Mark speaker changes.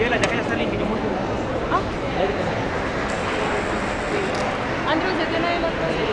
Speaker 1: Yo la ya está Ah.
Speaker 2: tiene el otro